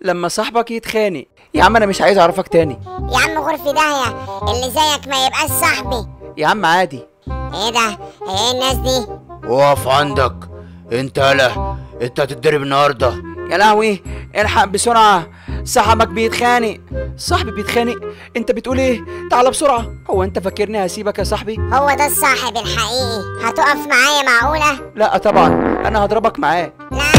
لما صاحبك يتخانق. يا عم أنا مش عايز أعرفك تاني. يا عم غرفي داهية اللي زيك ما يبقاش صاحبي. يا عم عادي. إيه ده؟ إيه الناس دي؟ وقف عندك. انت لا انت هتتضرب النهارده. يا لهوي الحق بسرعة. صاحبك بيتخانق. صاحبي بيتخانق. انت بتقول إيه؟ تعال بسرعة. هو انت فاكرني هسيبك يا صاحبي؟ هو ده الصاحب الحقيقي. هتقف معايا معقولة؟ لا طبعا أنا هضربك معاه. لا.